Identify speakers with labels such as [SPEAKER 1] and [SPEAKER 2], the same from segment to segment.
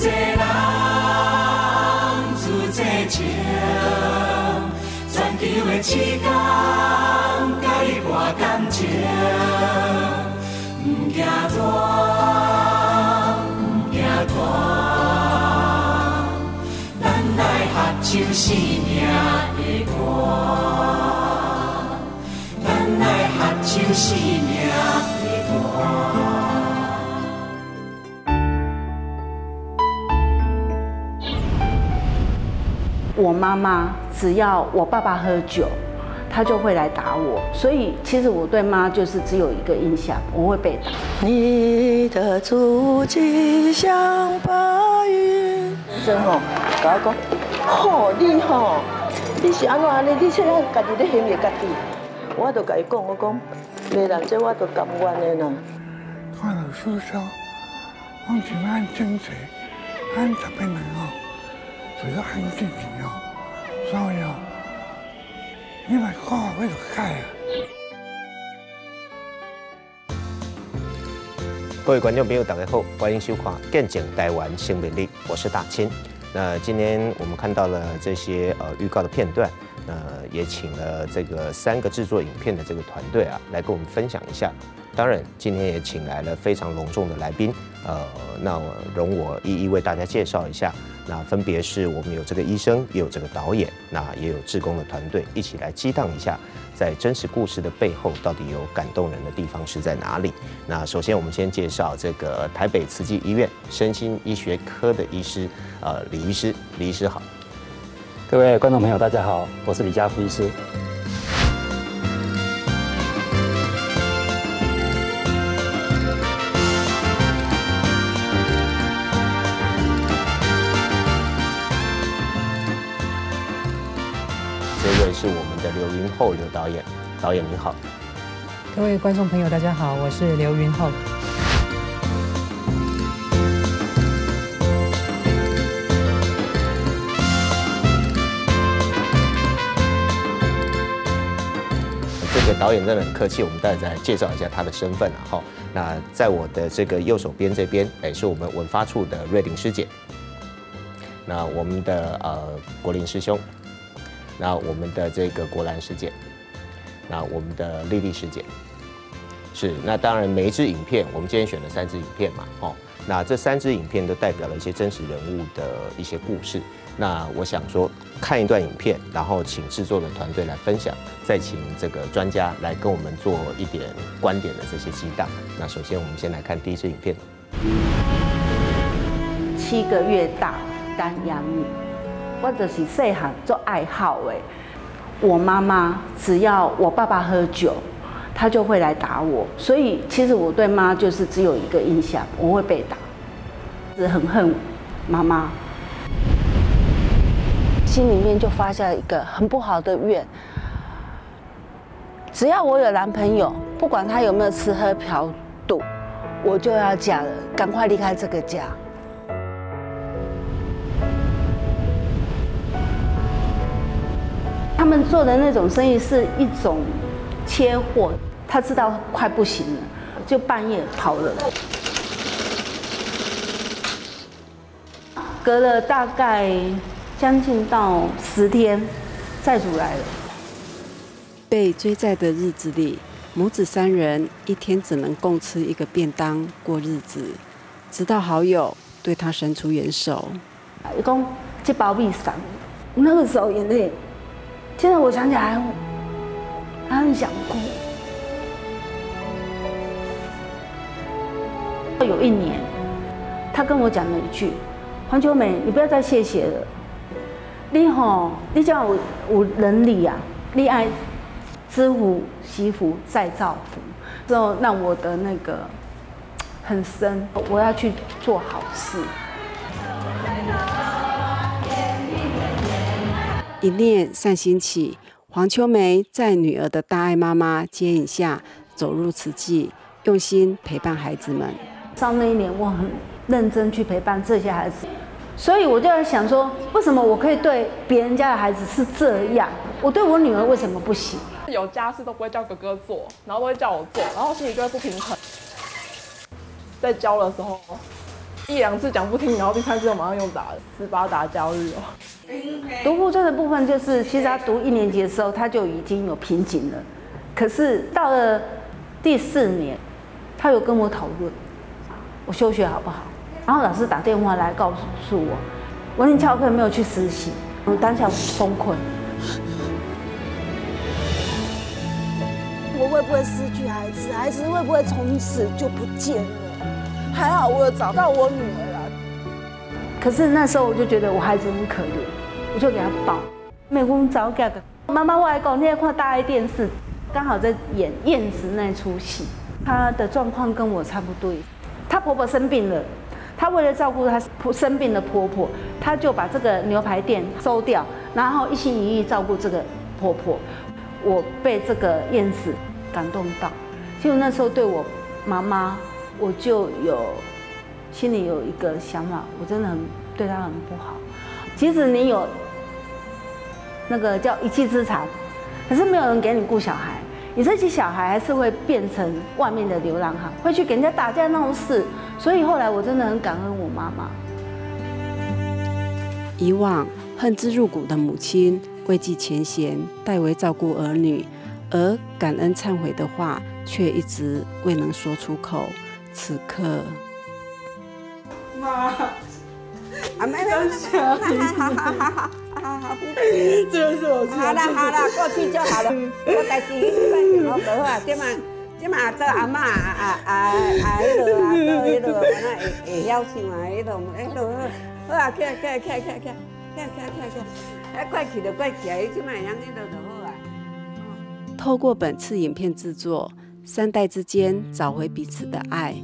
[SPEAKER 1] 济人，自济情，全球的时间，甲你博感情，不惊大，不惊大，咱来合唱生命的歌，咱来合唱生命
[SPEAKER 2] 我妈妈只要我爸爸喝酒，他就会来打我。所以其实我对妈就是只有一个印象，我会被打。
[SPEAKER 3] 你的足迹像白云。真吼，甲我讲，吼你吼，你是安怎安尼？你现在家己咧嫌灭家己。我都甲伊讲，我讲，袂人这我都甘愿的啦。
[SPEAKER 4] 看了书上，我是按正常，按特别难哦。除咗很自然哦，所以哦，因为歌喺度开啊。
[SPEAKER 5] 各位观众朋友，大家好，欢迎收看《见证台湾新美丽》，我是大清。那今天我们看到了这些呃预告的片段，呃，也请了这个三个制作影片的这个团队啊，来跟我们分享一下。当然，今天也请来了非常隆重的来宾，呃，那容我一一为大家介绍一下。那分别是我们有这个医生，也有这个导演，那也有志工的团队，一起来激荡一下，在真实故事的背后，到底有感动人的地方是在哪里？那首先我们先介绍这个台北慈济医院身心医学科的医师，呃，李医师，李医师好。
[SPEAKER 6] 各位观众朋友，大家好，我是李家福医师。
[SPEAKER 5] 的刘导演，导演您好。
[SPEAKER 7] 各位观众朋友，大家好，我是刘云后。
[SPEAKER 5] 这个导演真的很客气，我们待会再介绍一下他的身份啊。哈，那在我的这个右手边这边，哎，是我们文发处的瑞玲师姐。那我们的呃国林师兄。那我们的这个国兰事件，那我们的丽丽师姐，是那当然每一支影片，我们今天选了三支影片嘛，哦，那这三支影片都代表了一些真实人物的一些故事。那我想说，看一段影片，然后请制作的团队来分享，再请这个专家来跟我们做一点观点的这些激荡。那首先我们先来看第一支影片，
[SPEAKER 2] 七个月大单养女。我就是细汉做爱好诶，我妈妈只要我爸爸喝酒，她就会来打我。所以其实我对妈就是只有一个印象，我会被打，是很恨妈妈，心里面就发下一个很不好的愿。只要我有男朋友，不管他有没有吃喝嫖赌，我就要嫁了，赶快离开这个家。他们做的那种生意是一种切货，他知道快不行了，就半夜跑了。隔了大概将近到十天，债主来了。
[SPEAKER 8] 被追债的日子里，母子三人一天只能共吃一个便当过日子，直到好友对他伸出援手。
[SPEAKER 2] 一共这包米三，那个时候眼泪。现在我想起来，他很想哭。有一年，他跟我讲了一句：“黄秋梅，你不要再谢谢了。你吼，你叫我有能力啊，你爱知福惜福再造福，之后让我的那个 很深，我要去做好事。”
[SPEAKER 8] 一念善心起，黄秋梅在女儿的大爱妈妈接引下走入慈济，用心陪伴孩子们。
[SPEAKER 2] 上那一年，我很认真去陪伴这些孩子，所以我就在想说，为什么我可以对别人家的孩子是这样，我对我女儿为什么不行？
[SPEAKER 9] 有家事都不会叫哥哥做，然后都会叫我做，然后心里就会不平衡。在教的时候，一两次讲不听，然后第三次我马上用打了斯巴达教育哦。
[SPEAKER 2] 读护症的部分就是，其实他读一年级的时候他就已经有瓶颈了，可是到了第四年，他有跟我讨论我休学好不好，然后老师打电话来告诉我，文林翘课没有去实习，我当下崩溃。
[SPEAKER 3] 我会不会失去孩子？孩子会不会从此就不见了？还好我有找到我女儿啊。
[SPEAKER 2] 可是那时候我就觉得我孩子很可怜，我就给他抱。美工早嫁个妈妈外公，你在看大爱电视，刚好在演燕子那出戏。她的状况跟我差不多，她婆婆生病了，她为了照顾她生病的婆婆，她就把这个牛排店收掉，然后一心一意照顾这个婆婆。我被这个燕子。感动到，就那时候对我妈妈，我就有心里有一个想法，我真的很对他很不好。即使你有那个叫一技之长，可是没有人给你顾小孩，你这些小孩还是会变成外面的流浪汉，会去给人家打架闹事。所以后来我真的很感恩我妈妈。
[SPEAKER 8] 以往恨之入骨的母亲，为记前嫌，代为照顾儿女。而感恩忏悔的话，却一直未能说出口。此刻。
[SPEAKER 3] 妈，啊，没没没，好好好好好。这是我好了好了，过去就好了。我代志，代志我无啊。即嘛，即嘛做阿嬷啊啊啊啊，迄落啊，做迄落，那会会晓想啊，迄落迄落好啊，起来起来起来起来起来起来起来起来，快去就快去，伊即，啊。
[SPEAKER 8] 透过本次影片制作。三代之间找回彼此的爱，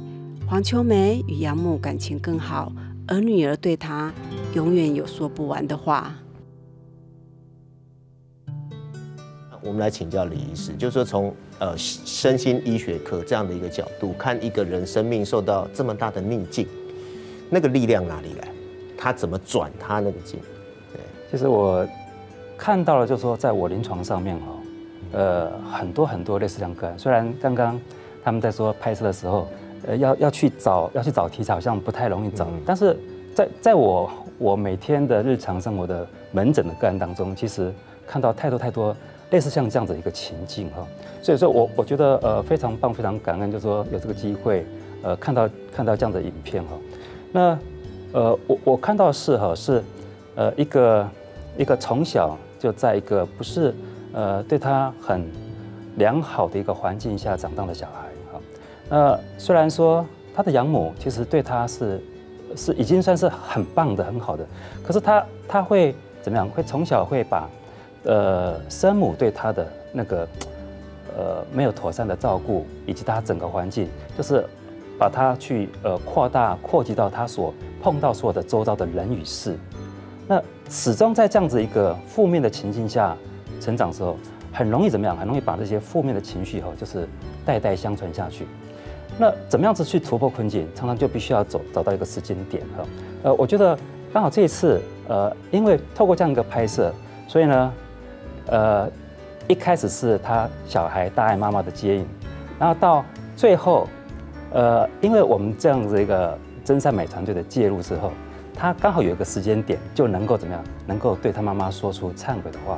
[SPEAKER 8] 黄秋梅与杨木感情更好，而女儿对她永远有说不完的话。
[SPEAKER 5] 我们来请教李医师，就是说从呃身心医学科这样的一个角度看一个人生命受到这么大的逆境，那个力量哪里来？他怎么转他那个劲？
[SPEAKER 6] 对，其实我看到了，就是说在我临床上面哈。呃，很多很多类似这样个案，虽然刚刚他们在说拍摄的时候，呃，要要去找要去找题材，好像不太容易找。但是在在我我每天的日常生活的门诊的个案当中，其实看到太多太多类似像这样子一个情境哈。所以说我我觉得呃非常棒，非常感恩，就是说有这个机会，呃，看到看到这样的影片哈。那呃我我看到是哈是呃一个一个从小就在一个不是。呃，对他很良好的一个环境下长大的小孩，哈，那虽然说他的养母其实对他是是已经算是很棒的、很好的，可是他他会怎么样？会从小会把呃生母对他的那个呃没有妥善的照顾，以及他整个环境，就是把他去呃扩大扩及到他所碰到所有的周遭的人与事，那始终在这样子一个负面的情境下。成长时候很容易怎么样？很容易把这些负面的情绪哈，就是代代相传下去。那怎么样子去突破困境？常常就必须要走找到一个时间点哈。呃，我觉得刚好这一次呃，因为透过这样一个拍摄，所以呢，呃，一开始是他小孩大爱妈妈的接应，然后到最后，呃，因为我们这样子一个真善美团队的介入之后，他刚好有一个时间点，就能够怎么样？能够对他妈妈说出忏悔的话。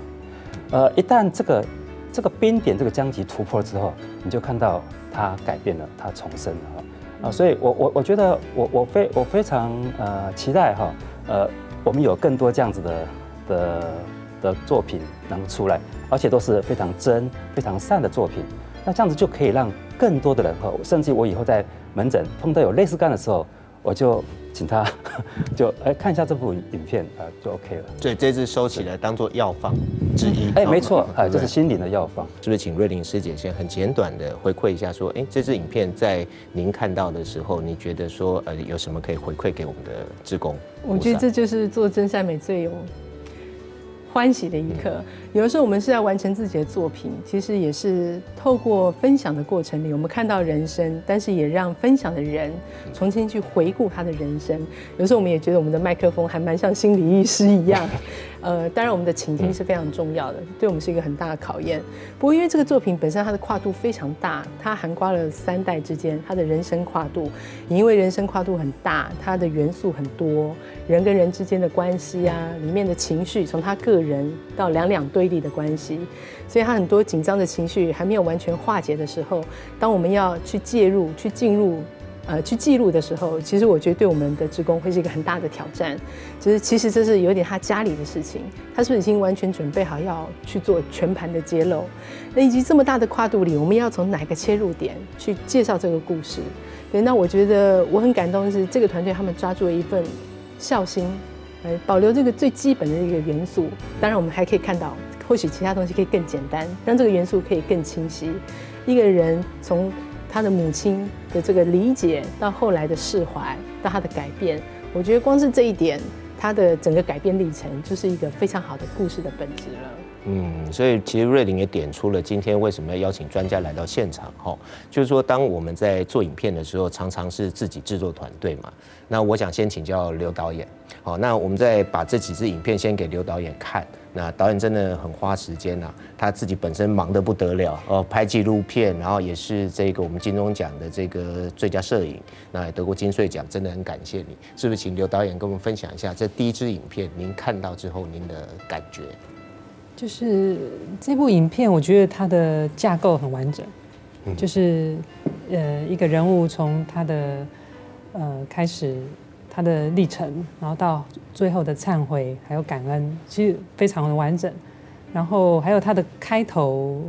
[SPEAKER 6] 呃，一旦这个这个冰点这个僵局突破之后，你就看到它改变了，它重生了哈啊！所以，我我我觉得我我非我非常呃期待哈呃，我们有更多这样子的的的作品能出来，而且都是非常真、非常善的作品。那这样子就可以让更多的人哈，甚至我以后在门诊碰到有类似干的时候，我就。请他 就哎看一下这部影片啊，就 OK 了。
[SPEAKER 5] 对，这次收起来当做药方之一。
[SPEAKER 6] 哎，没错，哎，这是心灵的药方。
[SPEAKER 5] 是不是请瑞玲师姐先很简短的回馈一下，说，哎，这支影片在您看到的时候，你觉得说，呃，有什么可以回馈给我们的职工？
[SPEAKER 7] 我觉得这就是做真善美最有
[SPEAKER 10] 欢喜的一刻。有的时候我们是在完成自己的作品，其实也是透过分享的过程里，我们看到人生，但是也让分享的人重新去回顾他的人生。有时候我们也觉得我们的麦克风还蛮像心理医师一样。呃，当然我们的倾听是非常重要的，对我们是一个很大的考验。不过因为这个作品本身它的跨度非常大，它涵盖了三代之间它的人生跨度，也因为人生跨度很大，它的元素很多，人跟人之间的关系啊，里面的情绪，从他个人到两两对立的关系，所以他很多紧张的情绪还没有完全化解的时候，当我们要去介入、去进入。呃，去记录的时候，其实我觉得对我们的职工会是一个很大的挑战。就是其实这是有点他家里的事情，他是不是已经完全准备好要去做全盘的揭露？那以及这么大的跨度里，我们要从哪个切入点去介绍这个故事？对，那我觉得我很感动的是，这个团队他们抓住了一份孝心，呃，保留这个最基本的一个元素。当然，我们还可以看到，或许其他东西可以更简单，让这个元素可以更清晰。一个人从。他的母亲的这个理解，到后来的释怀，到他的改变，我觉得光是这一点，他的整个改变历程，就是一个非常好的故事的本质了。
[SPEAKER 5] 嗯，所以其实瑞林也点出了今天为什么要邀请专家来到现场哈，就是说当我们在做影片的时候，常常是自己制作团队嘛。那我想先请教刘导演，好，那我们再把这几支影片先给刘导演看。那导演真的很花时间呐，他自己本身忙得不得了哦，拍纪录片，然后也是这个我们金钟奖的这个最佳摄影，那也得过金穗奖，真的很感谢你。是不是请刘导演跟我们分享一下这第一支影片，您看到之后您的感觉？
[SPEAKER 7] 就是这部影片，我觉得它的架构很完整，就是呃一个人物从他的呃开始。他的历程，然后到最后的忏悔，还有感恩，其实非常的完整。然后还有他的开头，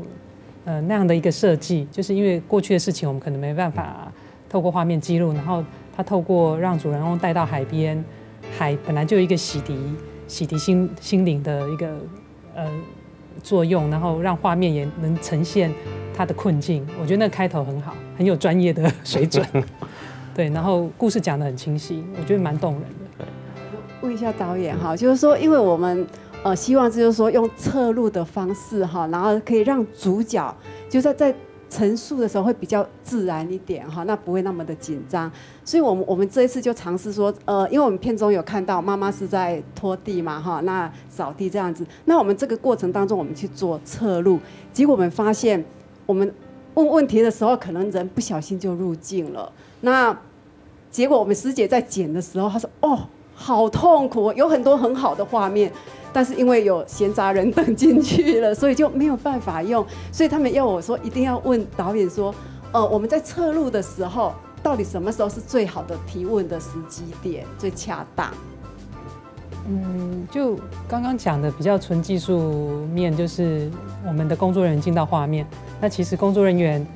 [SPEAKER 7] 呃，那样的一个设计，就是因为过去的事情我们可能没办法透过画面记录，然后他透过让主人公带到海边，海本来就有一个洗涤、洗涤心心灵的一个呃作用，然后让画面也能呈现他的困境。我觉得那开头很好，很有专业的水准。对，然后故事讲得很清晰，我觉得蛮动人的。
[SPEAKER 8] 问一下导演哈，就是说，因为我们呃希望就是说用侧录的方式哈，然后可以让主角就在在陈述的时候会比较自然一点哈，那不会那么的紧张。所以我们我们这一次就尝试说，呃，因为我们片中有看到妈妈是在拖地嘛哈，那扫地这样子，那我们这个过程当中我们去做侧录，结果我们发现我们问问题的时候，可能人不小心就入镜了。那结果我们师姐在剪的时候，她说：“哦，好痛苦，有很多很好的画面，但是因为有闲杂人等进去了，所以就没有办法用。所以他们要我说，一定要问导演说，呃，我们在侧录的时候，到底什么时候是最好的提问的时机点，最恰当？”
[SPEAKER 7] 嗯，就刚刚讲的比较纯技术面，就是我们的工作人员进到画面，那其实工作人员。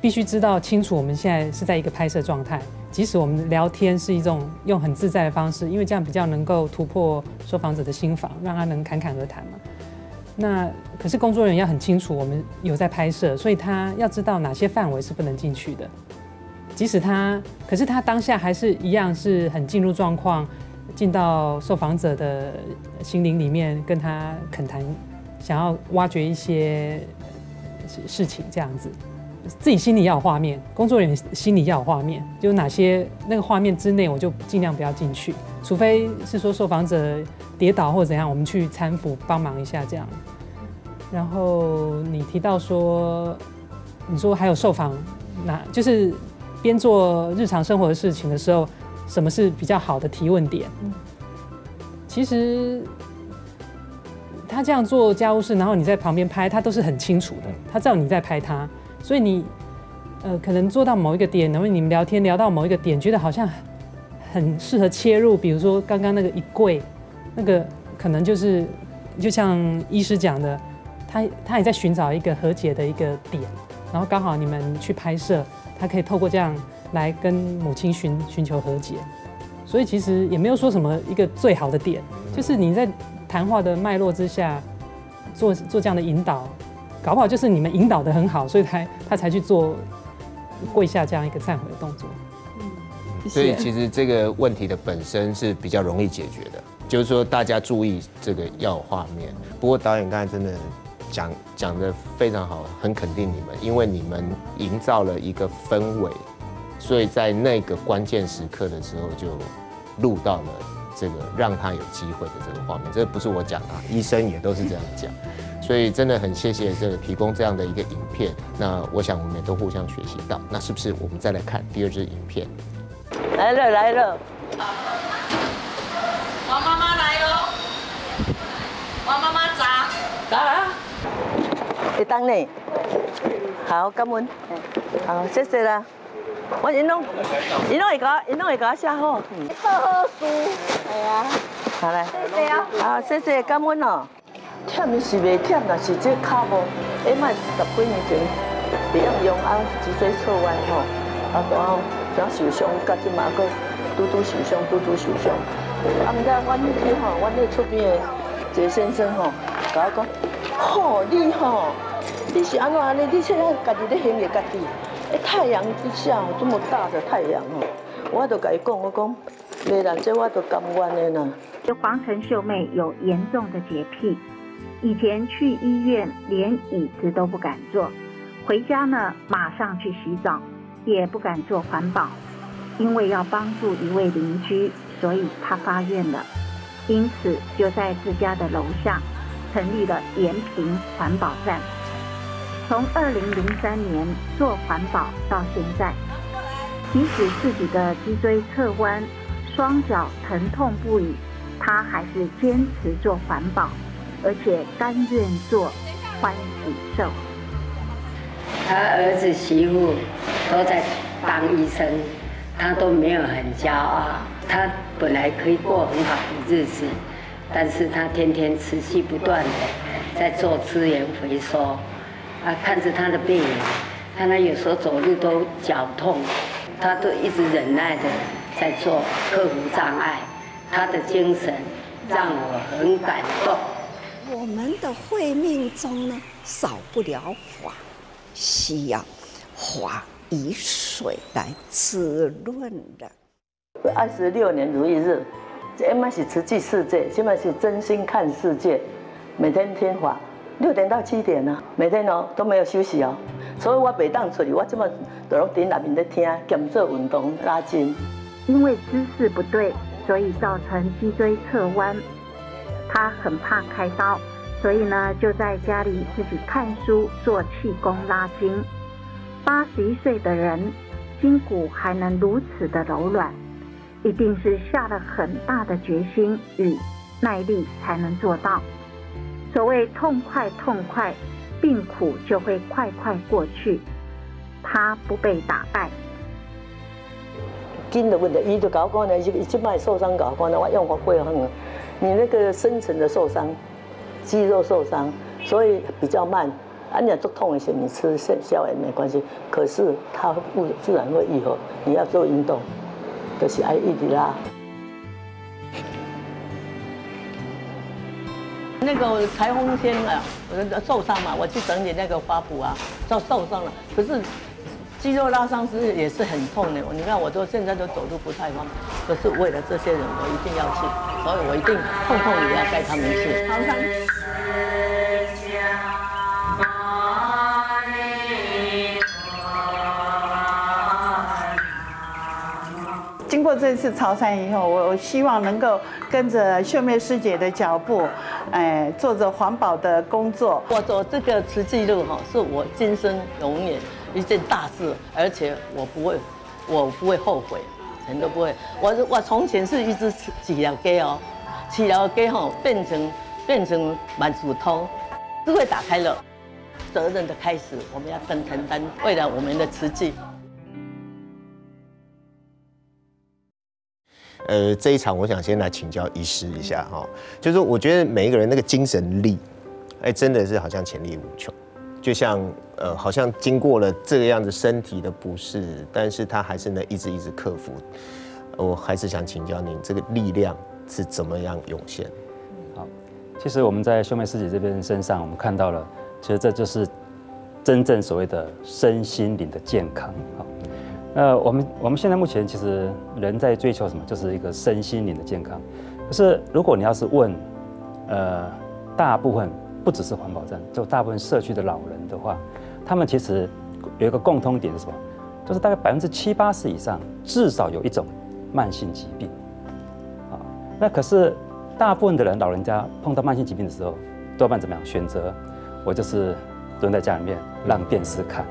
[SPEAKER 7] 必须知道清楚，我们现在是在一个拍摄状态。即使我们聊天是一种用很自在的方式，因为这样比较能够突破受访者的心房，让他能侃侃而谈嘛。那可是工作人员要很清楚，我们有在拍摄，所以他要知道哪些范围是不能进去的。即使他，可是他当下还是一样是很进入状况，进到受访者的心灵里面，跟他恳谈，想要挖掘一些事情这样子。自己心里要有画面，工作人员心里要有画面，就哪些那个画面之内，我就尽量不要进去，除非是说受访者跌倒或怎样，我们去搀扶帮忙一下这样。然后你提到说，你说还有受访，那就是边做日常生活的事情的时候，什么是比较好的提问点？其实他这样做家务事，然后你在旁边拍，他都是很清楚的，他知道你在拍他。所以你，呃，可能做到某一个点，然后你们聊天聊到某一个点，觉得好像很适合切入，比如说刚刚那个一跪，那个可能就是，就像医师讲的，他他也在寻找一个和解的一个点，然后刚好你们去拍摄，他可以透过这样来跟母亲寻寻求和解，所以其实也没有说什么一个最好的点，就是你在谈话的脉络之下做做这样的引导。搞不好就是你们引导的很好，所以才他才去做跪下这样一个忏悔的动作。
[SPEAKER 5] 嗯所以其实这个问题的本身是比较容易解决的，就是说大家注意这个要有画面。不过导演刚才真的讲讲的非常好，很肯定你们，因为你们营造了一个氛围，所以在那个关键时刻的时候就录到了这个让他有机会的这个画面。这不是我讲啊，医生也都是这样讲。所以真的很谢谢这个提供这样的一个影片。那我想我们也都互相学习到。那是不是我们再来看第二支影片？
[SPEAKER 3] 来了来了，
[SPEAKER 1] 王妈妈来喽！王妈妈砸
[SPEAKER 3] 砸啊！会当呢？好，感恩。好，谢谢啦。我因拢，因拢会甲，因拢会甲我写好。
[SPEAKER 1] 好好书，系啊。
[SPEAKER 3] 好嘞。
[SPEAKER 1] 谢谢啊。
[SPEAKER 3] 好，谢谢，感恩哦。忝是袂忝，但是这脚无，哎莫十几年前，袂晓用啊脊椎侧弯吼，啊我怎受伤，甲即马个拄拄受伤，拄拄受伤。啊，毋知阮去吼，阮咧厝边的一个先生吼，甲我讲，吼你吼，你是安怎安尼？你现在家己咧行个家己，哎太阳之下这么大的太阳哦，我都甲伊讲，我讲，袂啦，这我都甘愿的呢。
[SPEAKER 11] 黄晨秀妹有严重的洁癖。以前去医院连椅子都不敢坐，回家呢马上去洗澡，也不敢做环保，因为要帮助一位邻居，所以她发愿了，因此就在自家的楼下成立了延平环保站。从二零零三年做环保到现在，即使自己的脊椎侧弯，双脚疼痛不已，他还是坚持做环保。而且甘愿做欢喜寿。
[SPEAKER 12] 他儿子媳妇都在当医生，他都没有很骄傲。他本来可以过很好的日子，但是他天天持续不断的在做资源回收。啊，看着他的病人，看他有时候走路都脚痛，他都一直忍耐的在做克服障碍。他的精神让我很感动。
[SPEAKER 13] 我们的会命中呢，少不了法，需要法以水来滋润的。
[SPEAKER 3] 二十六年如一日，这嘛是慈济世界，这嘛是真心看世界。每天听法，六点到七点呢，每天哦都没有休息哦。所以我每当出去，我这么都拢顶内面在听，兼做运动拉筋。
[SPEAKER 11] 因为姿势不对，所以造成脊椎侧弯。他很怕开刀，所以呢就在家里自己看书做气功拉筋。八十一岁的人，筋骨还能如此的柔软，一定是下了很大的决心与耐力才能做到。所谓痛快痛快，病苦就会快快过去。他不被打败。
[SPEAKER 3] 筋的问题，伊就搞讲呢，伊即摆受伤搞讲呢，我用法会很。你那个深层的受伤，肌肉受伤，所以比较慢。啊，你做痛一些，你吃消消也没关系。可是它不自然会愈合。你要做运动，就是爱一直拉。那个台风天啊，我受伤嘛，我去整理那个花圃啊，就受伤了。可是。肌肉拉伤是也是很痛的，你看我都现在都走路不太方便，可是为了这些人，我一定要去，所以我一定痛痛也要带他们去。好。
[SPEAKER 14] 这次潮汕以后，我我希望能够跟着秀妹师姐的脚步，哎，做着环保的工作。我走这个慈济路哈，是我今生永远。一件大事，而且我不会，我不会后悔，全都不会。我我从前是一只起了鸡哦，起了鸡吼变成变成满祖通，智慧打开了，责任的开始，我们要更承担未来我们的瓷器。
[SPEAKER 5] 呃，这一场我想先来请教医师一下哈，就是我觉得每一个人那个精神力，哎，真的是好像潜力无穷。就像呃，好像经过了这个样子身体的不适，但是他还是能一直一直克服。我还是想请教您，这个力量是怎么样涌现？
[SPEAKER 6] 好，其实我们在秀妹师姐这边身上，我们看到了，其实这就是真正所谓的身心灵的健康。好，呃，我们我们现在目前其实人在追求什么，就是一个身心灵的健康。可是如果你要是问，呃，大部分不只是环保站，就大部分社区的老人的话，他们其实有一个共通点是什么？就是大概百分之七八十以上，至少有一种慢性疾病。啊，那可是大部分的人老人家碰到慢性疾病的时候，多半怎么样？选择我就是蹲在家里面让电视看。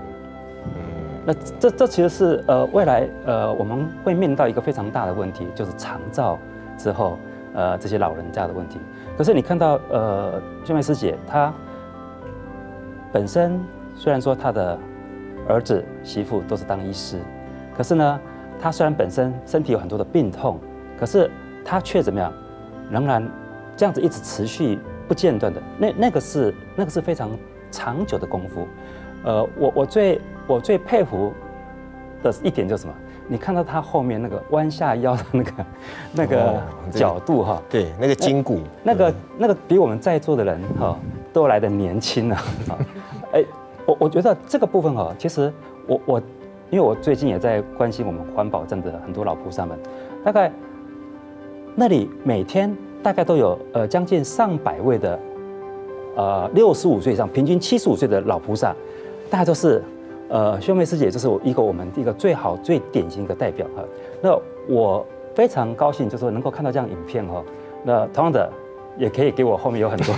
[SPEAKER 6] 那这这其实是呃未来呃我们会面临到一个非常大的问题，就是长照之后呃这些老人家的问题。可是你看到呃秀梅师姐她本身虽然说她的儿子媳妇都是当医师，可是呢她虽然本身身体有很多的病痛，可是她却怎么样，仍然这样子一直持续不间断的那那个是那个是非常长久的功夫。呃我我最我最佩服的一点就是什么？你看到他后面那个弯下腰的那个 那个角度哈，
[SPEAKER 5] 对，那个筋骨，
[SPEAKER 6] 那个那个比我们在座的人哈都来的年轻啊！哎，我我觉得这个部分哈，其实我我因为我最近也在关心我们环保站的很多老菩萨们，大概那里每天大概都有呃将近上百位的呃六十五岁以上，平均七十五岁的老菩萨，大家都是。呃，秀妹师姐就是我一个我们一个最好最典型的代表哈。那我非常高兴，就是能够看到这样影片哈。那同样的，也可以给我后面有很多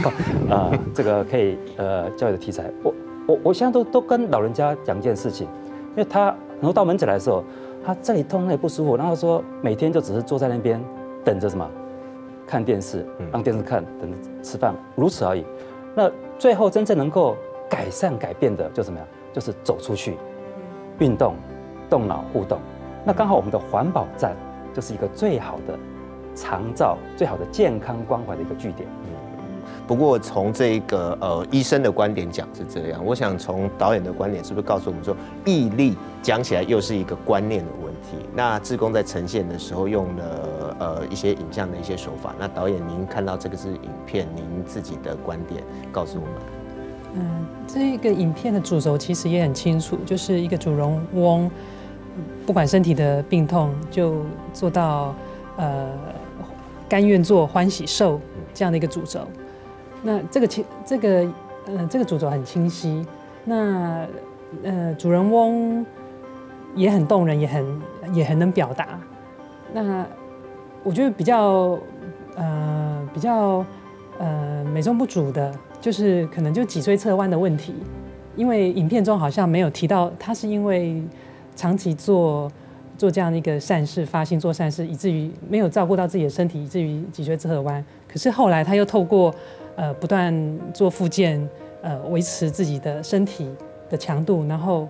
[SPEAKER 6] 啊，这个可以呃教育的题材。我我我现在都都跟老人家讲一件事情，因为他然后到门诊来的时候，他这里痛那里不舒服，然后说每天就只是坐在那边等着什么，看电视，让电视看，等着吃饭，如此而已。那最后真正能够改善改变的就怎么样？就是走出去，运动，动脑互动。那刚好我们的环保站就是一个最好的长照、最好的健康关怀的一个据点。
[SPEAKER 5] 不过从这个呃医生的观点讲是这样，我想从导演的观点是不是告诉我们说，毅力讲起来又是一个观念的问题。那志工在呈现的时候用了呃一些影像的一些手法。那导演您看到这个是影片，您自己的观点告诉我们。
[SPEAKER 7] 嗯，这个影片的主轴其实也很清楚，就是一个主人翁，不管身体的病痛，就做到呃甘愿做欢喜受这样的一个主轴。那这个清这个呃这个主轴很清晰，那呃主人翁也很动人，也很也很能表达。那我觉得比较呃比较呃美中不足的。就是可能就脊椎侧弯的问题，因为影片中好像没有提到他是因为长期做做这样的一个善事，发心做善事，以至于没有照顾到自己的身体，以至于脊椎侧弯。可是后来他又透过呃不断做复健，呃维持自己的身体的强度，然后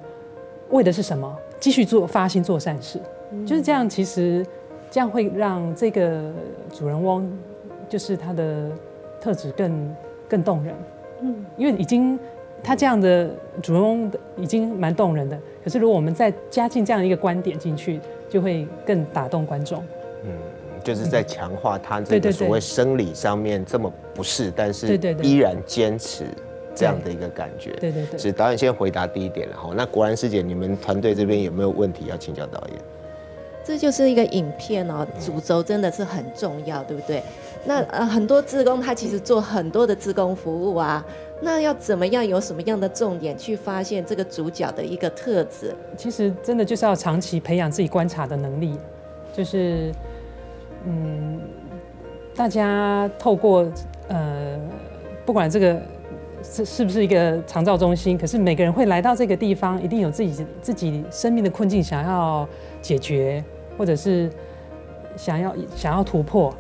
[SPEAKER 7] 为的是什么？继续做发心做善事，就是这样。其实这样会让这个主人翁，就是他的特质更。更动人，嗯，因为已经他这样的主人公已经蛮动人的，可是如果我们再加进这样一个观点进去，就会更打动观众。
[SPEAKER 5] 嗯，就是在强化他这个所谓生理上面这么不适，但是依然坚持这样的一个感觉。
[SPEAKER 7] 对对对。
[SPEAKER 5] 是导演先回答第一点了哈，那果然师姐，你们团队这边有没有问题要请教导演？
[SPEAKER 15] 这就是一个影片哦，主轴真的是很重要，对不对？那呃，很多职工他其实做很多的职工服务啊，那要怎么样有什么样的重点去发现这个主角的一个特质？
[SPEAKER 7] 其实真的就是要长期培养自己观察的能力，就是嗯，大家透过呃，不管这个是是不是一个长照中心，可是每个人会来到这个地方，一定有自己自己生命的困境想要解决，或者是想要想要突破。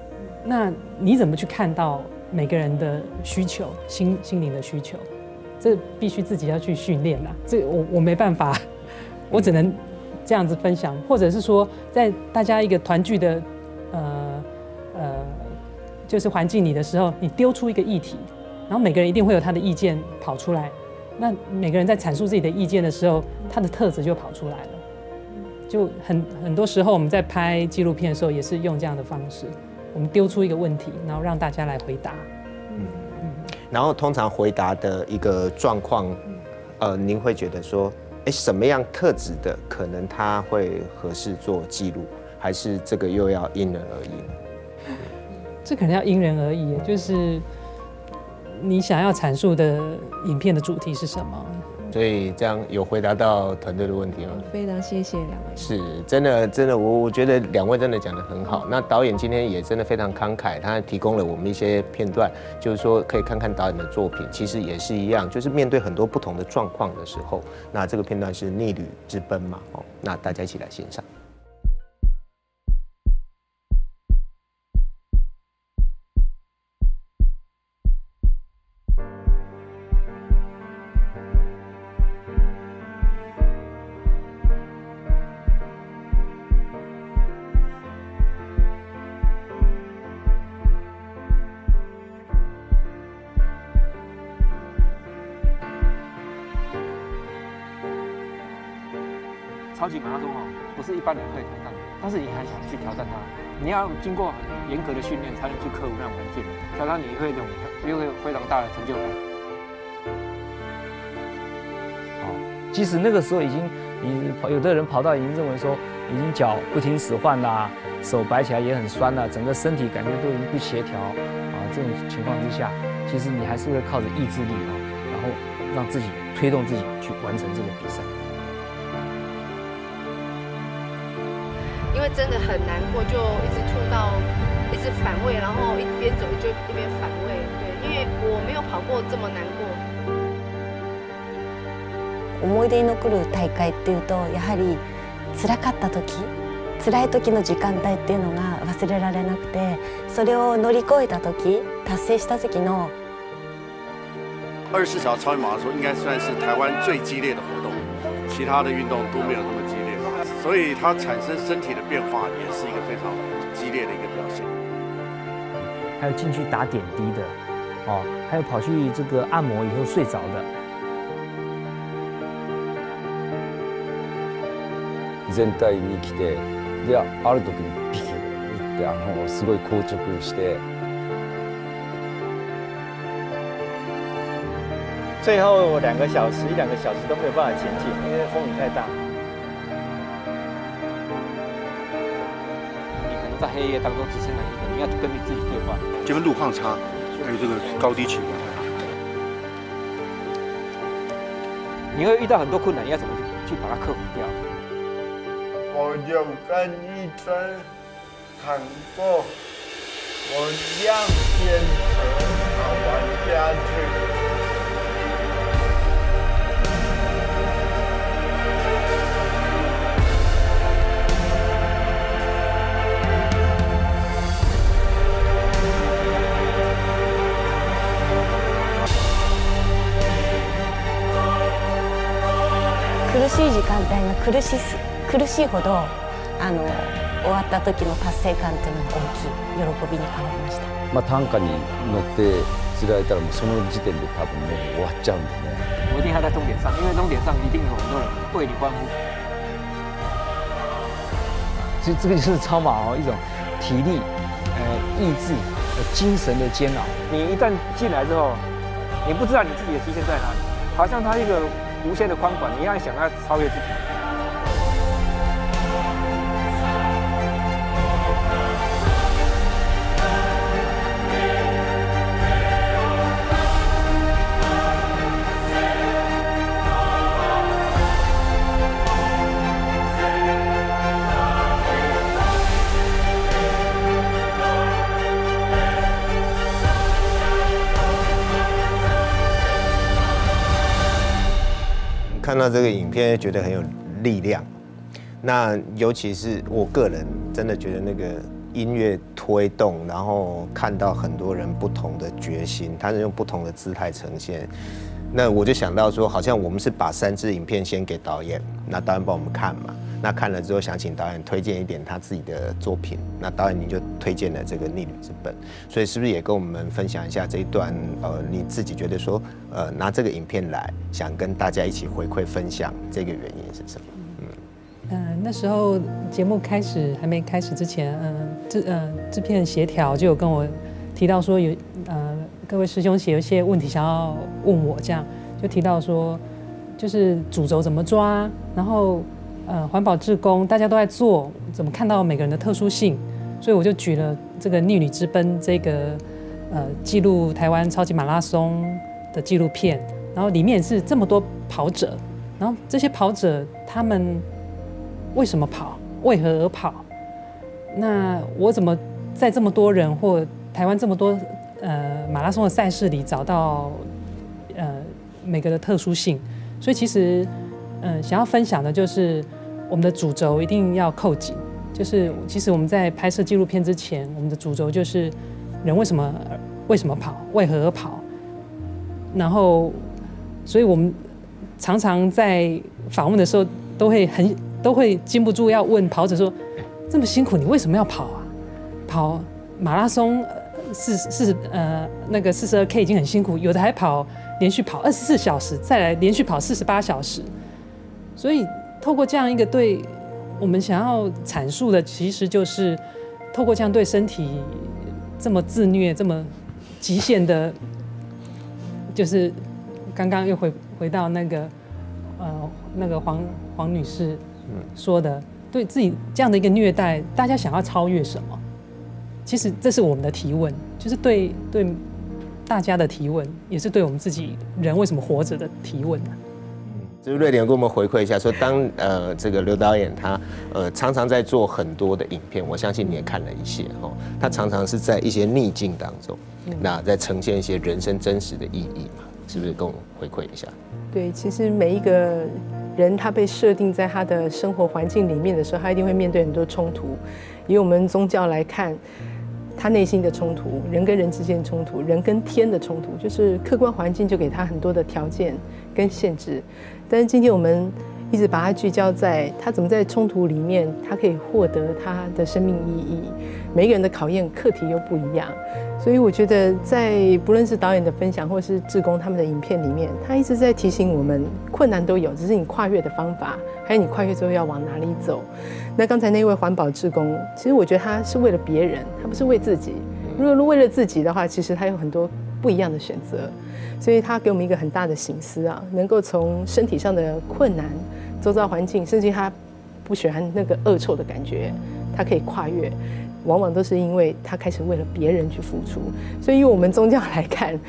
[SPEAKER 7] 那你怎么去看到每个人的需求、心心灵的需求？这必须自己要去训练啦。这我我没办法，我只能这样子分享，或者是说，在大家一个团聚的呃呃，就是环境里的时候，你丢出一个议题，然后每个人一定会有他的意见跑出来。那每个人在阐述自己的意见的时候，他的特质就跑出来了。就很很多时候我们在拍纪录片的时候，也是用这样的方式。我们丢出一个问题，然后让大家来回答。嗯
[SPEAKER 5] 嗯。然后通常回答的一个状况，呃，您会觉得说，哎，哎，什么样特质的可能他会合适做记录，还是这个又要因人而异呢？
[SPEAKER 7] 这可能要因人而异，就是你想要阐述的影片的主题是什么。
[SPEAKER 5] 所以这样有回答到团队的问题吗？
[SPEAKER 15] 非常谢谢两位。
[SPEAKER 5] 是真的，真的，我我觉得两位真的讲得很好。那导演今天也真的非常慷慨，他提供了我们一些片段，就是说可以看看导演的作品，其实也是一样，就是面对很多不同的状况的时候，那这个片段是逆旅之奔嘛，哦，那大家一起来欣赏。
[SPEAKER 16] 级马拉松哦，不是一般人可以挑战的，但是你还想去挑战它，你要经过很严格的训练才能去克服那种环境，挑战你会有又会有非常大的成就感。
[SPEAKER 17] 哦，即使那个时候已经，你跑有的人跑到已经认为说已经脚不听使唤啦，手摆起来也很酸啦，整个身体感觉都已经不协调啊，这种情况之下，其实你还是会靠着意志力啊，然后让自己推动自己去完成这个比赛。
[SPEAKER 18] 因为真的很难过，就一直吐到，一直反胃，然后一边走就一边反胃。对，因为我没有跑过这么难过。
[SPEAKER 19] 思い出に残る大会っていうとやはり辛かった時辛い時の時間帯っていうのが忘れられなくてそれを乗り越えた時達成した時の
[SPEAKER 20] 二十四小时超级马拉松应该算是台湾最激烈的活动，其他的运动都没有那么。所以它产生身体的变化也是一个非常激烈的一个表现。
[SPEAKER 17] 还有进去打点滴的，哦，还有跑去这个按摩以后睡着的。
[SPEAKER 21] 全体に来て、である時にピキってあのすごい硬直して。
[SPEAKER 16] 最后两个小时一两个小时都没有办法前进，因为风雨太大。 在黑夜当中只剩了一个，你要跟你自己对话。
[SPEAKER 22] 这边路况差，还有这个高低起伏。
[SPEAKER 16] 你会遇到很多困难，你要怎么去去把它克服掉？
[SPEAKER 23] 我就跟医生谈过，我要坚持玩下去。
[SPEAKER 19] しい時間帯が苦し苦しいほどあの終わった時の達成感っていうのが大きい喜びに変わりました。
[SPEAKER 21] まあ単価に乗って釣られたらもうその時点で多分もう終わっちゃうんでね。
[SPEAKER 16] 我一定要在终点上，因为终点上一定有很多人为你欢呼。
[SPEAKER 17] 其实这个就是超马哦，一种体力、呃意志、精神的煎熬。
[SPEAKER 16] 你一旦进来之后，你不知道你自己的极限在哪里，好像它一个。无限的宽广，你要想要超越自己。
[SPEAKER 5] 看到这个影片，觉得很有力量。那尤其是我个人，真的觉得那个音乐推动，然后看到很多人不同的决心，他是用不同的姿态呈现。那我就想到说，好像我们是把三支影片先给导演，那导演帮我们看嘛。那看了之后，想请导演推荐一点他自己的作品。那导演你就推荐了这个《逆旅之本》，所以是不是也跟我们分享一下这一段？呃，你自己觉得说，呃，拿这个影片来，想跟大家一起回馈分享，这个原因是什么？
[SPEAKER 7] 嗯，呃，那时候节目开始还没开始之前，嗯，制呃制片协调就有跟我提到说，有呃各位师兄写有一些问题想要问我，这样就提到说。就是主轴怎么抓，然后呃环保志工大家都在做，怎么看到每个人的特殊性，所以我就举了这个《逆女之奔》这个呃记录台湾超级马拉松的纪录片，然后里面是这么多跑者，然后这些跑者他们为什么跑，为何而跑？那我怎么在这么多人或台湾这么多呃马拉松的赛事里找到呃每个的特殊性？所以其实嗯、呃想要分享的就是我们的主轴一定要扣紧，就是其实我们在拍摄纪录片之前，我们的主轴就是人为什么为什么跑，为何而跑，然后所以我们常常在访问的时候都会很都会禁不住要问跑者说。这么辛苦，你为什么要跑啊？跑马拉松呃四四呃那个四十二 K 已经很辛苦，有的还跑连续跑二十四小时，再来连续跑四十八小时。所以透过这样一个对我们想要阐述的，其实就是透过这样对身体这么自虐、这么极限的，就是刚刚又回回到那个呃那个黄黄女士说的。对自己这样的一个虐待，大家想要超越什么？其实这是我们的提问，就是对对大家的提问，也是对我们自己人为什么活着的提问啊。
[SPEAKER 5] 就是瑞典跟我们回馈一下，说当呃这个刘导演他呃常常在做很多的影片，我相信你也看了一些哦，他常常是在一些逆境当中，那在呈现一些人生真实的意义嘛，是不是跟我们回馈一下？
[SPEAKER 10] 对，其实每一个人他被设定在他的生活环境里面的时候，他一定会面对很多冲突。以我们宗教来看，他内心的冲突，人跟人之间的冲突，人跟天的冲突，就是客观环境就给他很多的条件跟限制。但是今天我们一直把它聚焦在他怎么在冲突里面，他可以获得他的生命意义。每个人的考验课题又不一样。所以我觉得，在不论是导演的分享，或是志工他们的影片里面，他一直在提醒我们，困难都有，只是你跨越的方法，还有你跨越之后要往哪里走。那刚才那位环保志工，其实我觉得他是为了别人，他不是为自己。如果为了自己的话，其实他有很多不一样的选择。所以他给我们一个很大的醒思啊，能够从身体上的困难、周遭环境，甚至他不喜欢那个恶臭的感觉，他可以跨越。往往都是因为他开始为了别人去付出，所以以我们宗教来看，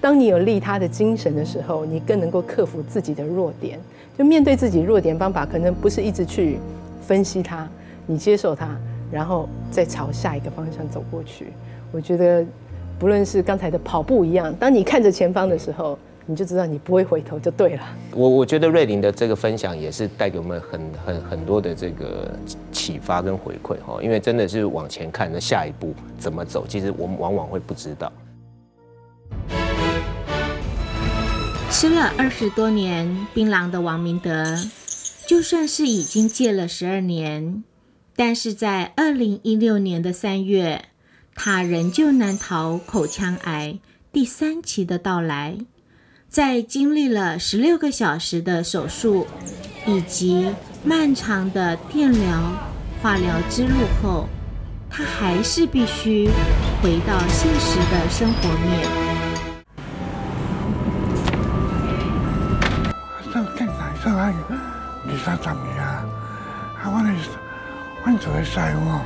[SPEAKER 10] 当你有利他的精神的时候，你更能够克服自己的弱点。就面对自己弱点方法，可能不是一直去分析它，你接受它，然后再朝下一个方向走过去。我觉得，不论是刚才的跑步一样，当你看着前方的时候。你就知道你不会回头就对了。
[SPEAKER 5] 我我觉得瑞林的这个分享也是带给我们很很很多的这个启发跟回馈哈，因为真的是往前看，那下一步怎么走，其实我们往往会不知道。
[SPEAKER 24] 吃了二十多年槟榔的王明德，就算是已经戒了十二年，但是在二零一六年的三月，他仍旧难逃口腔癌第三期的到来。在经历了十六个小时的手术以及漫长的电疗、化疗之路后，他还是必须回到现实的生活面。
[SPEAKER 23] 上更难上来，二三十年啊！啊，我哋，我做嘅细哦，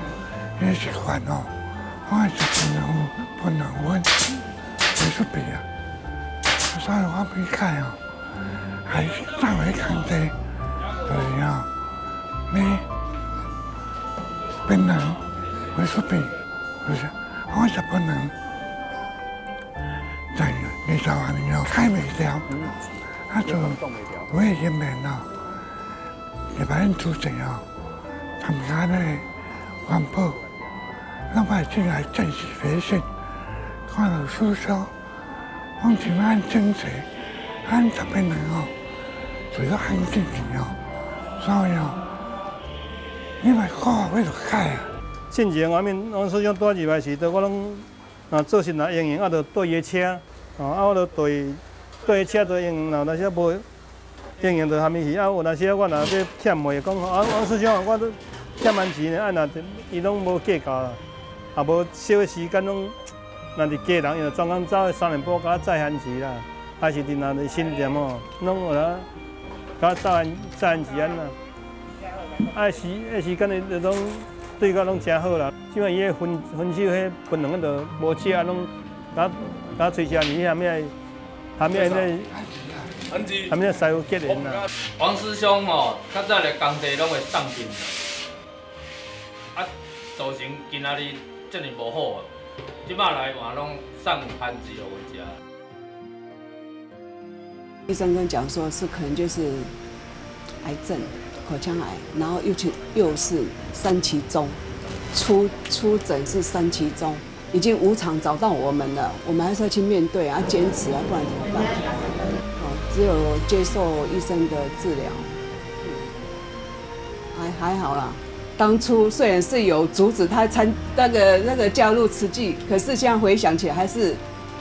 [SPEAKER 23] 嘢食饭哦，我是不能不能问，没说别啊。所以我比赛哦，係稍微強啲，就是啊，你不能？會出邊，就是我就不能？在你就話你要開未掉，他就我已經明啦，日本人做成啊，參加呢環保，那麼進來正式培训，看到書上。我只按精髓，按特别能哦，主要按精神哦，所以哦，你来看为了开啊。
[SPEAKER 16] 进前我们，我实际上带入来时，都我拢啊做先来营养，啊，就对个车，哦，啊，我就对对车对营养，若那些无营养，就下面是啊，有那些我若要欠袂讲，啊，王师兄我都欠完钱的，啊，若伊拢无计较，啊，无少个时间拢。咱伫家人又专工走三年半，甲再限时啦，还是伫那的新店哦，拢有啦，甲早安早安时安啦。啊时啊时间的那种对甲拢真好啦。即摆伊迄分分手迄分两个都无车啊，拢甲甲吹车你下面下面那下面师傅结缘啦。
[SPEAKER 25] 黄师兄吼，较早咧工地拢会送进，啊，造成今仔日遮尔无好啊，即摆来话拢送番薯互我食。
[SPEAKER 26] 医生跟讲说是可能就是癌症，口腔癌，然后又去又是三期中，出出诊是三期中，已经无偿找到我们了，我们还是要去面对啊，坚持啊，不然怎么办？哦，只有接受医生的治疗，还还好啦。当初虽然是有阻止他参那个那个加入慈济，可是现在回想起来还是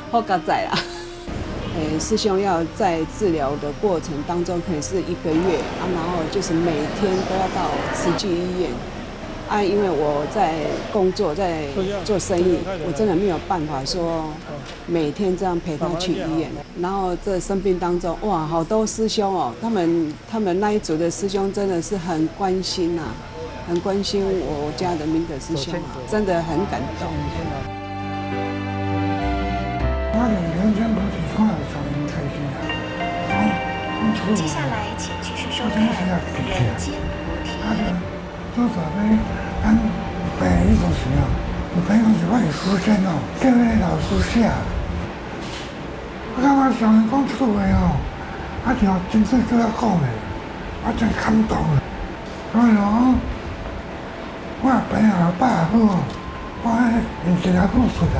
[SPEAKER 26] 后嘎仔啦。诶，师兄要在治疗的过程当中，可能是一个月啊，然后就是每天都要到慈济医院啊，因为我在工作在做生意，我真的没有办法说每天这样陪他去医院。然后这生病当中，哇，好多师兄哦，他们他们那一组的师兄真的是很关心呐，很关心我家的民德师兄啊，真的很感动。
[SPEAKER 23] 我哋两张菩提看了上面开心啊！哦，接下来请继续收看《人间菩提》。啊，就做啥呢？咱病迄阵时啊，有朋友是我是书生哦，叫迄老师写。我感觉上面讲出话哦，啊，就真正都要讲的，我真感动啊！所以哦，我病也饱好，我用这个付出的。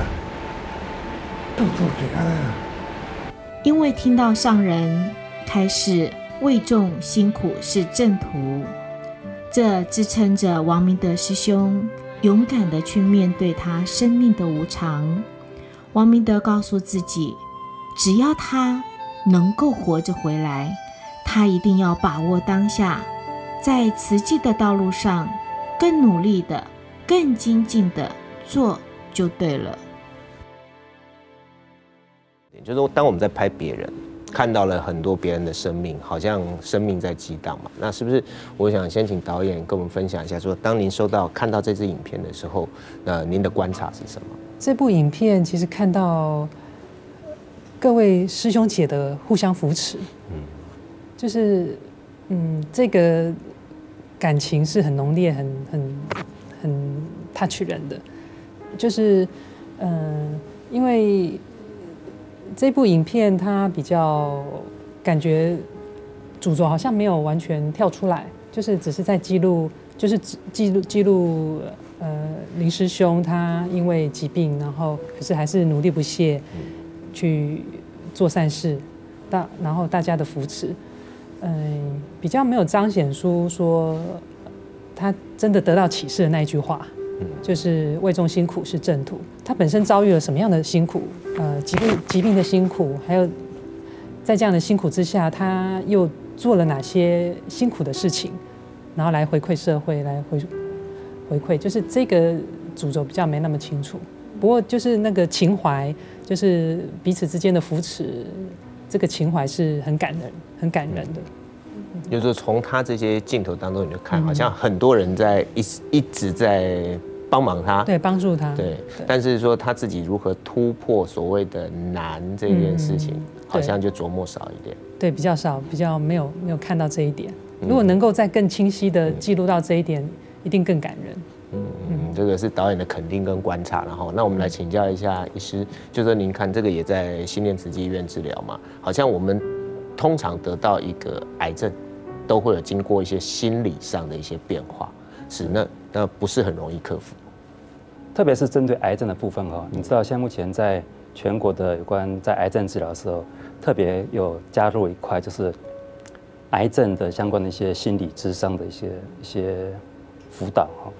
[SPEAKER 24] 因为听到上人开示为众辛苦是正途，这支撑着王明德师兄勇敢的去面对他生命的无常。王明德告诉自己，只要他能够活着回来，他一定要把握当下，在慈济的道路上更努力的、更精进的做就对了。
[SPEAKER 5] 也就是说，当我们在拍别人，看到了很多别人的生命，好像生命在激荡嘛。那是不是？我想先请导演跟我们分享一下，说当您收到看到这支影片的时候，那您的观察是什么？
[SPEAKER 7] 这部影片其实看到各位师兄姐的互相扶持，嗯，就是嗯，这个感情是很浓烈、很很很 touch 人的，就是嗯，因为。这部影片它比较感觉主角好像没有完全跳出来，就是只是在记录，就是记录记录呃林师兄他因为疾病，然后可是还是努力不懈去做善事，大然后大家的扶持，嗯，比较没有彰显出说他真的得到启示的那一句话。嗯就是为众辛苦是正途。他本身遭遇了什么样的辛苦？呃，疾病疾病的辛苦，还有在这样的辛苦之下，他又做了哪些辛苦的事情，然后来回馈社会，来回回馈。就是这个主轴比较没那么清楚。不过就是那个情怀，就是彼此之间的扶持，这个情怀是很感人、很感人的。
[SPEAKER 5] 就是从他这些镜头当中，你就看，好像很多人在一一直在。帮忙他，
[SPEAKER 7] 对，帮助他，
[SPEAKER 5] 对。但是说他自己如何突破所谓的难这件事情，好像就琢磨少一点。
[SPEAKER 7] 对，比较少，比较没有没有看到这一点。如果能够再更清晰的记录到这一点，一定更感人。
[SPEAKER 5] 嗯嗯，这个是导演的肯定跟观察。然后，那我们来请教一下医师，就说您看这个也在新念慈济医院治疗嘛？好像我们通常得到一个癌症，都会有经过一些心理上的一些变化，是那那不是很容易克服。
[SPEAKER 6] 特别是针对癌症的部分哦，你知道，现在目前在全国的有关在癌症治疗的时候，特别有加入一块，就是癌症的相关的一些心理智商的一些一些辅导哈。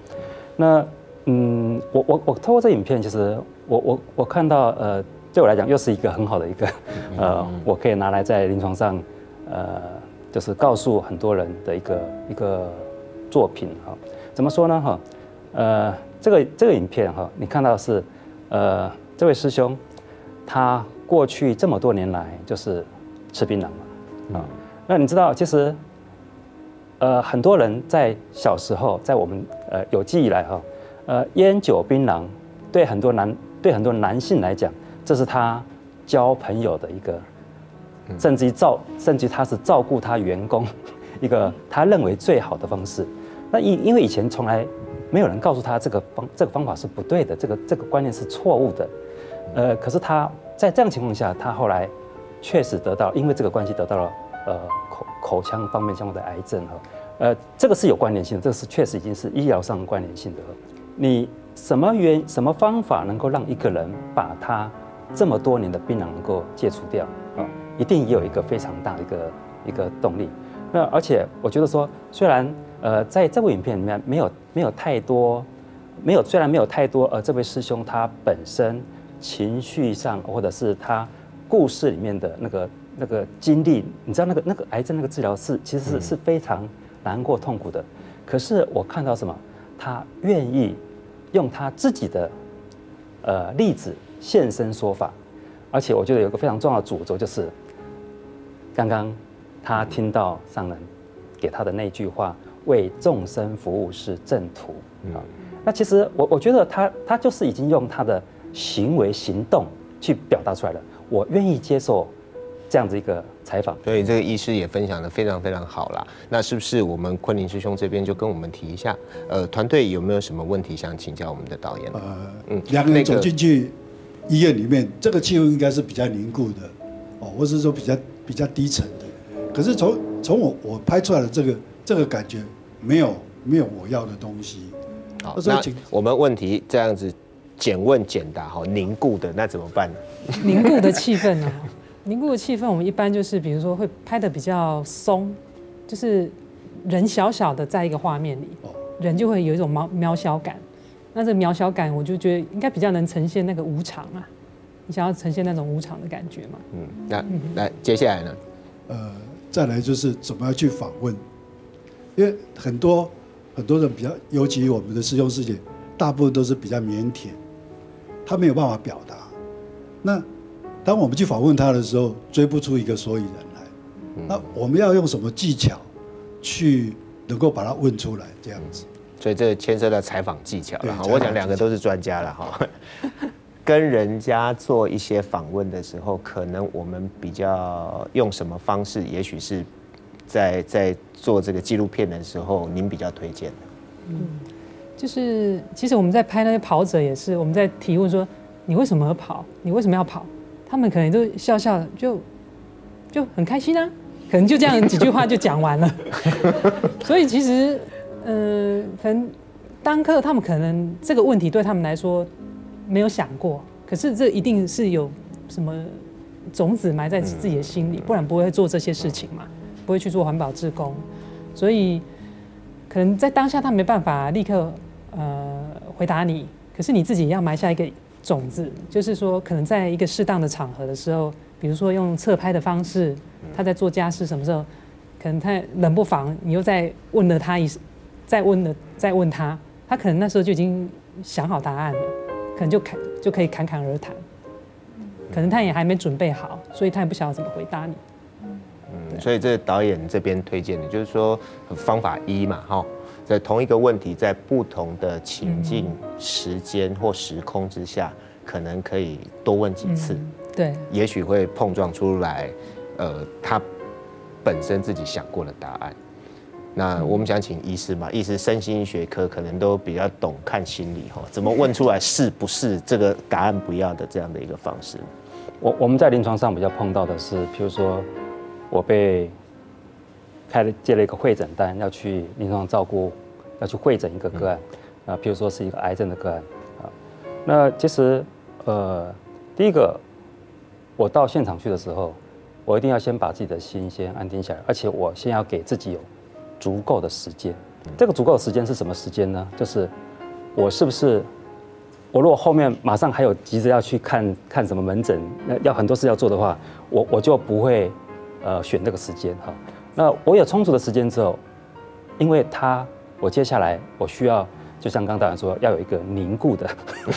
[SPEAKER 6] 那嗯，我我我透过这影片，其实我我我看到呃，对我来讲又是一个很好的一个 呃，我可以拿来在临床上呃，就是告诉很多人的一个一个作品哈。怎么说呢哈？呃。这个这个影片哈，你看到是，呃，这位师兄，他过去这么多年来就是吃槟榔嘛，啊，那你知道，其实呃，很多人在小时候，在我们呃有记忆来哈，呃，烟酒槟榔对很多男对很多男性来讲，这是他交朋友的一个，甚至于照甚至他是照顾他员工 一个他认为最好的方式。那因因为以前从来没有人告诉他这个方这个方法是不对的，这个这个观念是错误的。呃，可是他在这样情况下，他后来确实得到，因为这个关系得到了呃口腔方面相关的癌症哈，呃，这个是有关联性的，这个是确实已经是医疗上关联性的。你什么原什么方法能够让一个人把他这么多年的槟榔能够戒除掉啊？一定也有一个非常大的一个一个动力。那而且我觉得说，虽然呃在这部影片里面没有没有太多，没有虽然没有太多呃这位师兄他本身。情绪上，或者是他故事里面的那个那个经历，你知道那个那个癌症那个治疗是其实是是非常难过痛苦的。可是我看到什么，他愿意用他自己的呃例子现身说法，而且我觉得有个非常重要的主轴就是，刚刚他听到上人给他的那句话：“为众生服务是正途。”啊，那其实我我觉得他他就是已经用他的。行为行动去表达出来了，我愿意接受这样子一个采访，
[SPEAKER 5] 所以这个医师也分享的非常非常好啦。那是不是我们昆凌师兄这边就跟我们提一下？呃，团队有没有什么问题想请教我们的导演？呃，
[SPEAKER 27] 嗯，两个人走进去医院里面，这个气氛应该是比较凝固的，哦，或是说比较比较低沉的。可是从从我我拍出来的这个这个感觉，没有没有我要的东西。
[SPEAKER 5] 好，那我们问题这样子。简问简答，哈，凝固的那怎么办呢？
[SPEAKER 7] 凝固的气氛呢？凝固的气氛，我们一般就是，比如说会拍的比较松，就是人小小的在一个画面里，人就会有一种渺渺小感。那这渺小感，我就觉得应该比较能呈现那个无常啊。你想要呈现那种无常的感觉嘛？
[SPEAKER 5] 嗯，那来接下来呢？
[SPEAKER 27] 呃，再来就是怎么样去访问，因为很多很多人比较，尤其我们的师兄师姐，大部分都是比较腼腆。他没有办法表达，那当我们去访问他的时候，追不出一个所以然来。那我们要用什么技巧去能够把他问出来？这样子，
[SPEAKER 5] 所以这牵涉到采访技巧了哈。我讲两个都是专家了哈。跟人家做一些访问的时候，可能我们比较用什么方式？也许是在在做这个纪录片的时候，您比较推荐的。嗯。
[SPEAKER 7] 就是，其实我们在拍那些跑者也是，我们在提问说，你为什么要跑？你为什么要跑？他们可能都笑笑的，就就很开心啊，可能就这样几句话就讲完了。所以其实，呃，可能当课他们可能这个问题对他们来说没有想过，可是这一定是有什么种子埋在自己的心里，不然不会做这些事情嘛，不会去做环保志工。所以可能在当下他没办法立刻。呃，回答你，可是你自己要埋下一个种子，就是说，可能在一个适当的场合的时候，比如说用侧拍的方式，他在做家事，什么时候，可能他冷不防，你又再问了他一，再问了再问他，他可能那时候就已经想好答案了，可能就侃就可以侃侃而谈，可能他也还没准备好，所以他也不晓得怎么回答你。
[SPEAKER 5] 嗯，所以这导演这边推荐的就是说方法一嘛，哈。在同一个问题，在不同的情境、时间或时空之下，可能可以多问几次，
[SPEAKER 7] 对，
[SPEAKER 5] 也许会碰撞出来，呃，他本身自己想过的答案。那我们想请医师嘛，医师身心学科可能都比较懂看心理哈，怎么问出来是不是这个答案不要的这样的一个方式？
[SPEAKER 6] 我我们在临床上比较碰到的是，譬如说我被。开了接了一个会诊单，要去临床照顾，要去会诊一个个案，啊，比如说是一个癌症的个案，啊，那其实，呃，第一个，我到现场去的时候，我一定要先把自己的心先安定下来，而且我先要给自己有足够的时间。这个足够的时间是什么时间呢？就是我是不是，我如果后面马上还有急着要去看看什么门诊，那要很多事要做的话，我我就不会，呃，选这个时间哈。那我有充足的时间之后，因为他，我接下来我需要，就像刚导演说，要有一个凝固的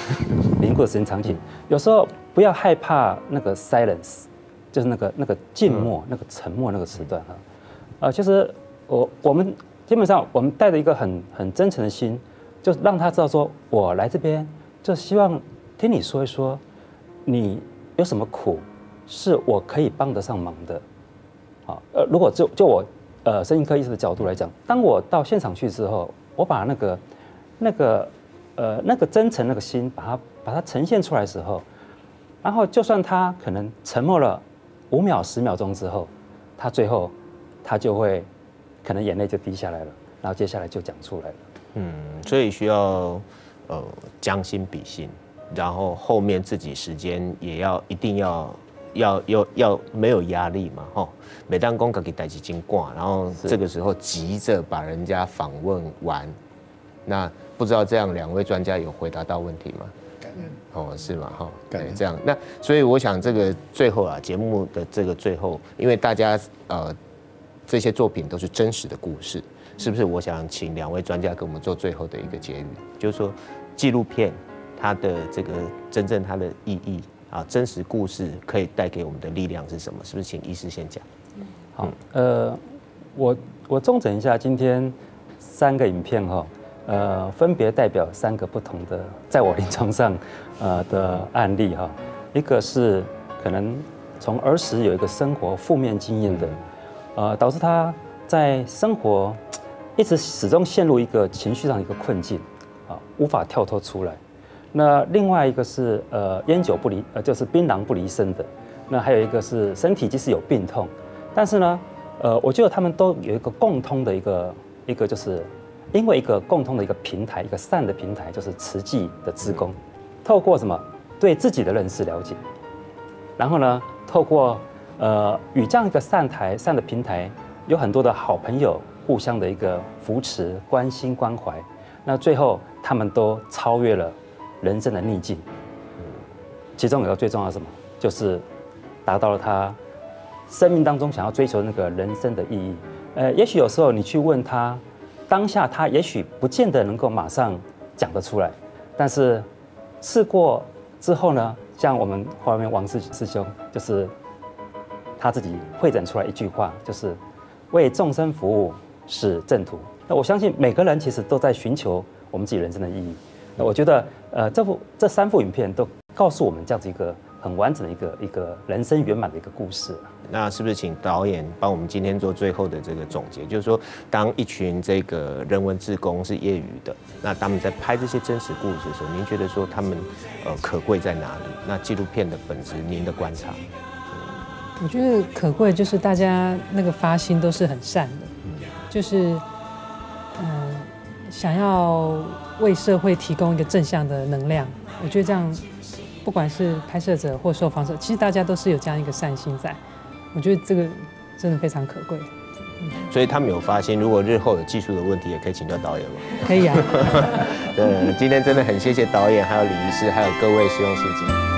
[SPEAKER 6] 凝固的时间场景。有时候不要害怕那个 silence，就是那个那个静默、那个沉默那个时段哈。啊，其实我我们基本上我们带着一个很很真诚的心，就让他知道说，我来这边就希望听你说一说，你有什么苦，是我可以帮得上忙的。好，呃，如果就就我呃声音科医师的角度来讲，当我到现场去之后，我把那个那个呃那个真诚那个心，把它把它呈现出来的时候，然后就算他可能沉默了五秒十秒钟之后，他最后他就会可能眼泪就滴下来了，然后接下来就讲出来了。
[SPEAKER 5] 嗯，所以需要呃将心比心，然后后面自己时间也要一定要要要要没有压力嘛，吼。每当公可给带起经挂，然后这个时候急着把人家访问完，那不知道这样两位专家有回答到问题吗？哦，是吗？哈，对，这样。那所以我想这个最后啊，节目的这个最后，因为大家呃这些作品都是真实的故事，是不是？我想请两位专家给我们做最后的一个结语，就是说纪录片它的这个真正它的意义啊，真实故事可以带给我们的力量是什么？是不是？请医师先讲。
[SPEAKER 6] 好，呃，我我重整一下今天三个影片哈。呃，分别代表三个不同的在我临床上呃的案例哈，一个是可能从儿时有一个生活负面经验的，呃，导致他在生活一直始终陷入一个情绪上一个困境啊，无法跳脱出来。那另外一个是呃烟酒不离呃就是槟榔不离身的，那还有一个是身体即使有病痛，但是呢，呃，我觉得他们都有一个共通的一个一个就是。因为一个共通的一个平台，一个善的平台，就是慈济的职工，透过什么？对自己的认识了解，然后呢，透过呃与这样一个善台善的平台，有很多的好朋友互相的一个扶持、关心、关怀，那最后他们都超越了人生的逆境。其中有个最重要的什么，就是达到了他生命当中想要追求那个人生的意义。呃，也许有时候你去问他。当下他也许不见得能够马上讲得出来，但是试过之后呢，像我们后面王师师兄，就是他自己会诊出来一句话，就是为众生服务是正途。那我相信每个人其实都在寻求我们自己人生的意义。那我觉得，呃，这部这三部影片都告诉我们这样子一个。很完整的一个一个人生圆满的一个故事。
[SPEAKER 5] 那是不是请导演帮我们今天做最后的这个总结？就是说，当一群这个人文志工是业余的，那他们在拍这些真实故事的时候，您觉得说他们呃可贵在哪里？那纪录片的本质，您的观察？
[SPEAKER 7] 我觉得可贵就是大家那个发心都是很善的，就是嗯想要为社会提供一个正向的能量。我觉得这样。不管是拍摄者或受访者，其实大家都是有这样一个善心在，我觉得这个真的非常可贵。
[SPEAKER 5] 所以他们有发现，如果日后有技术的问题，也可以请教导演吗？
[SPEAKER 7] 可以啊。
[SPEAKER 5] 对，今天真的很谢谢导演，还有李医师，还有各位使用师姐。